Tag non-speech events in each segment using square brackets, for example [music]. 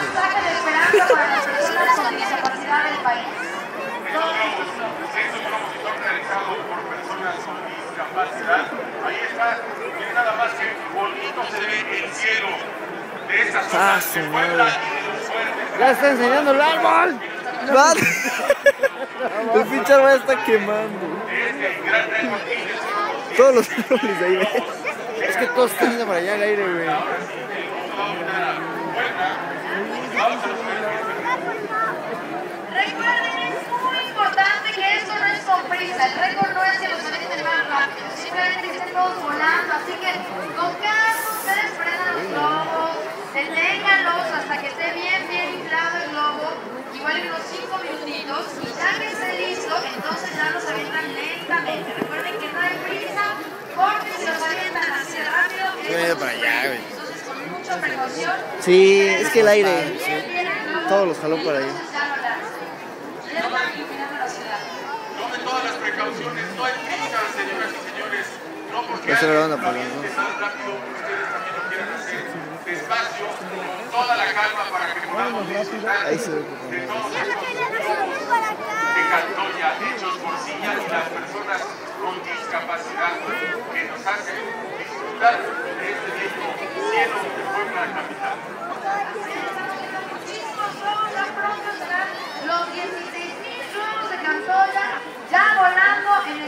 mensaje de esperanza para las personas con discapacidad del país. Por personas con discapacidad. Ahí está, miren nada más que bonito se ve el cielo de esta zona Ah, de Puebla y de los fuertes. Ya está enseñando el árbol. [laughs] El pinche árbol está quemando. Todos los árboles de ahí, ¿ves? Es que todos están yendo para allá al aire, güey. Recuerden, es muy importante que esto no es con prisa. El récord no es que los avienten más rápido, simplemente que estén todos volando. Así que con calma ustedes prendan los globos, deténganlos hasta que esté bien, bien inflado el globo, igual en unos 5 minutitos. Y ya que esté listo, entonces ya los avientan lentamente. Recuerden que no hay prisa, porque si los avientan así de rápido, para allá, güey. entonces con mucha precaución. Sí, es que el aire. Globo, Todos los jaló para ciudad. Tomen todas las precauciones, no hay prisa, señoras y señores. No porque más rápido, ustedes también lo quieran hacer despacio, con toda la calma para que podamos disfrutar Ahí se ve de todos de Cantoya, hechos por Silla y las personas con discapacidad que nos hacen disfrutar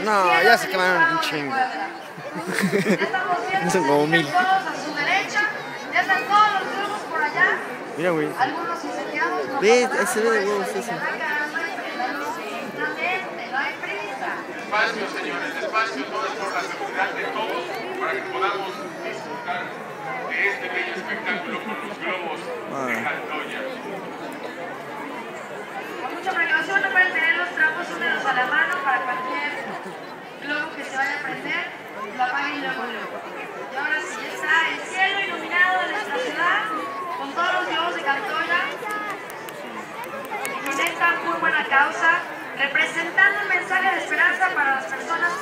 No, ya se quemaron un chingo. Ya estamos viendo Son como que mil. todos a su derecha, ya están todos los globos por allá, Mira, güey. algunos incendiados. Ve, ese ve de eso huevos se ese. lentamente, no hay prisa. Despacio, señores, despacio, todo es por la seguridad de todos, para que podamos disfrutar de este bello espectáculo con los globos de Cantoya. Con mucha precaución, no pueden tener los trapos húmedos a la mano para cualquier globo que se vaya a prender, lo apaguen luego, luego. Y ahora sí, ya está el cielo iluminado de nuestra ciudad, con todos los globos de Cantoya, que conectan muy buena causa, representando un mensaje de esperanza para las personas